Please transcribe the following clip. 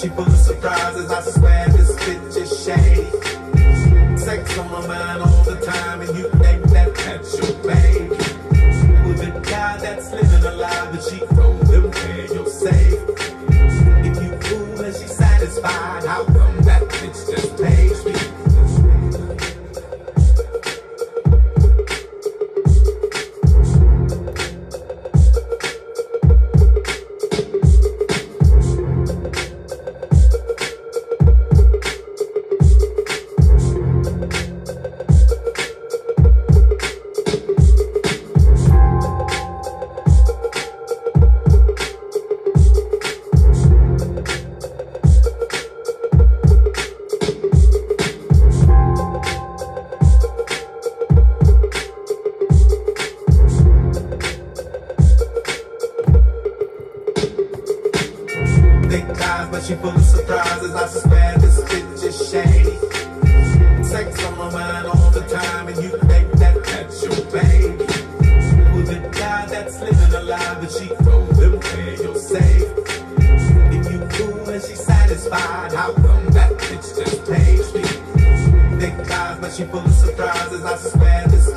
she full of surprises. I swear this bitch is shady. Sex on my mind but she full of surprises. I swear this bitch is shady. Sex on my mind all the time, and you think that that's your baby. With a guy that's living a lie, but she told him where you're safe. If you fool and she's satisfied, how come that bitch just pays me? Big lies, but she full of surprises. I swear this